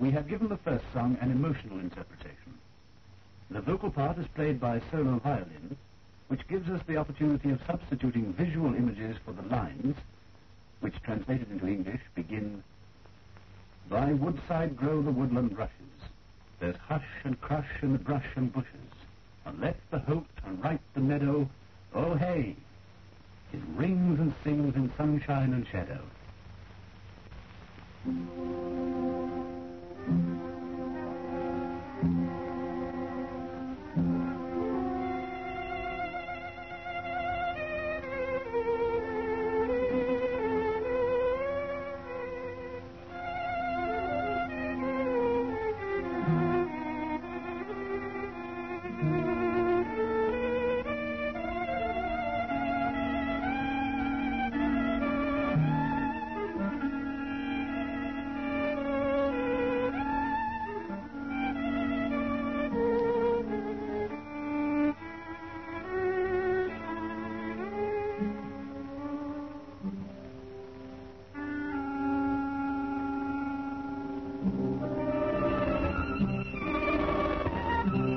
we have given the first song an emotional interpretation. The vocal part is played by solo violin, which gives us the opportunity of substituting visual images for the lines, which translated into English begin, By woodside grow the woodland rushes, there's hush and crush in the brush and bushes, on left the holt and right the meadow, oh hey! It rings and sings in sunshine and shadow.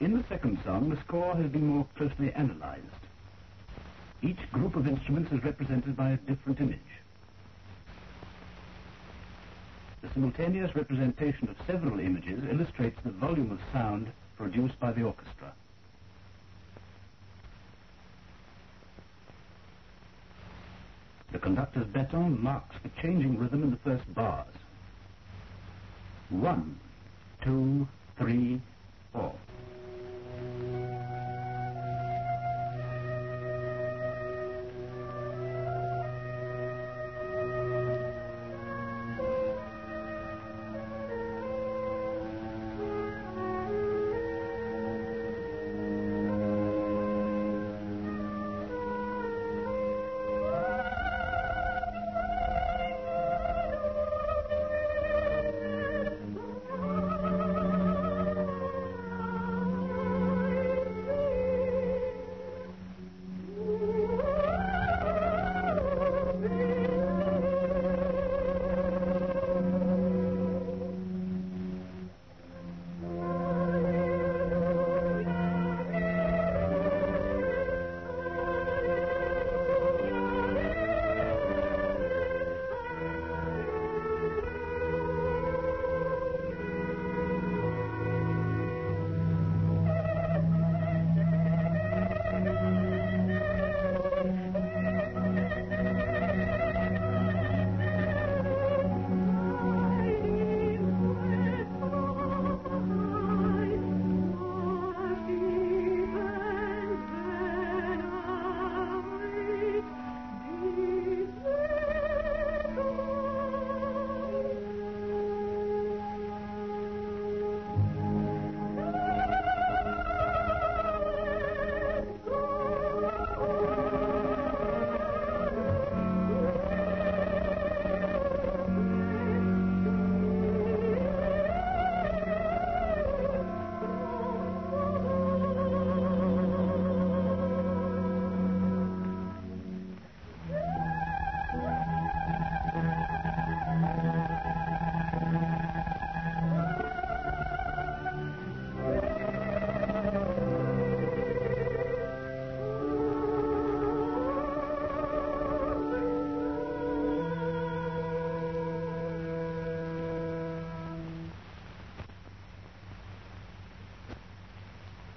In the second song, the score has been more closely analyzed. Each group of instruments is represented by a different image. The simultaneous representation of several images illustrates the volume of sound produced by the orchestra. The conductor's baton marks the changing rhythm in the first bars. One, two, three, four.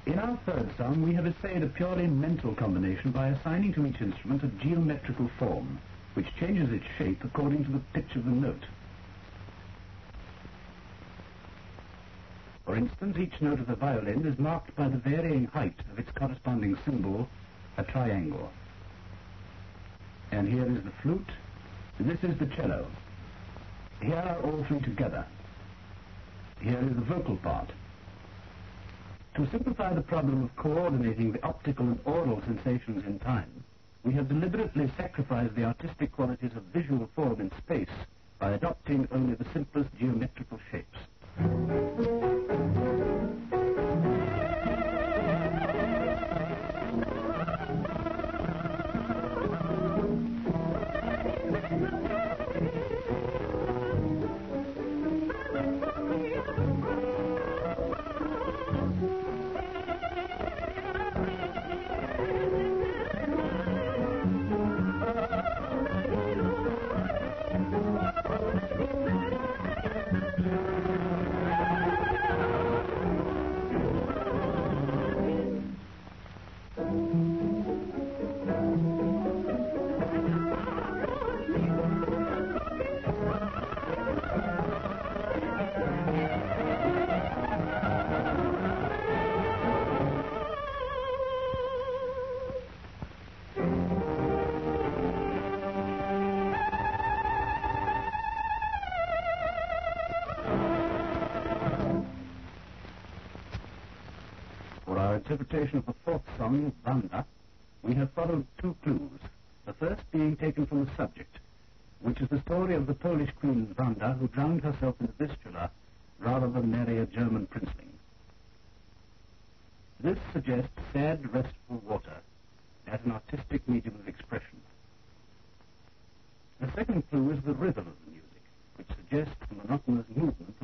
In our third song, we have essayed a purely mental combination by assigning to each instrument a geometrical form, which changes its shape according to the pitch of the note. For instance, each note of the violin is marked by the varying height of its corresponding symbol, a triangle. And here is the flute. This is the cello. Here are all three together. Here is the vocal part. To simplify the problem of coordinating the optical and aural sensations in time, we have deliberately sacrificed the artistic qualities of visual form in space by adopting only the simplest geometrical shapes. Being taken from the subject, which is the story of the Polish queen Vanda who drowned herself in the Vistula rather than marry a German princeling. This suggests sad, restful water as an artistic medium of expression. The second clue is the rhythm of the music, which suggests the monotonous movement.